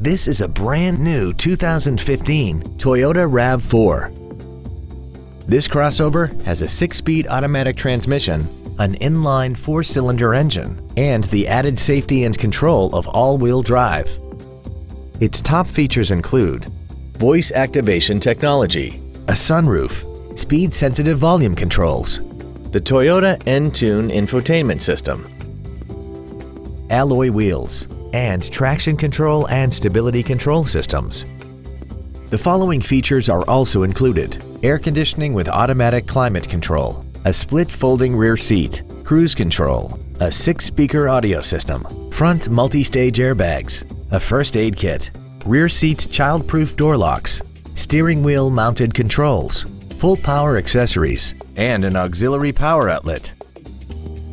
This is a brand new 2015 Toyota RAV4. This crossover has a six-speed automatic transmission, an inline four-cylinder engine, and the added safety and control of all-wheel drive. Its top features include voice activation technology, a sunroof, speed-sensitive volume controls, the Toyota Entune infotainment system, alloy wheels, and traction control and stability control systems. The following features are also included. Air conditioning with automatic climate control, a split folding rear seat, cruise control, a six-speaker audio system, front multi-stage airbags, a first aid kit, rear seat child-proof door locks, steering wheel mounted controls, full power accessories, and an auxiliary power outlet.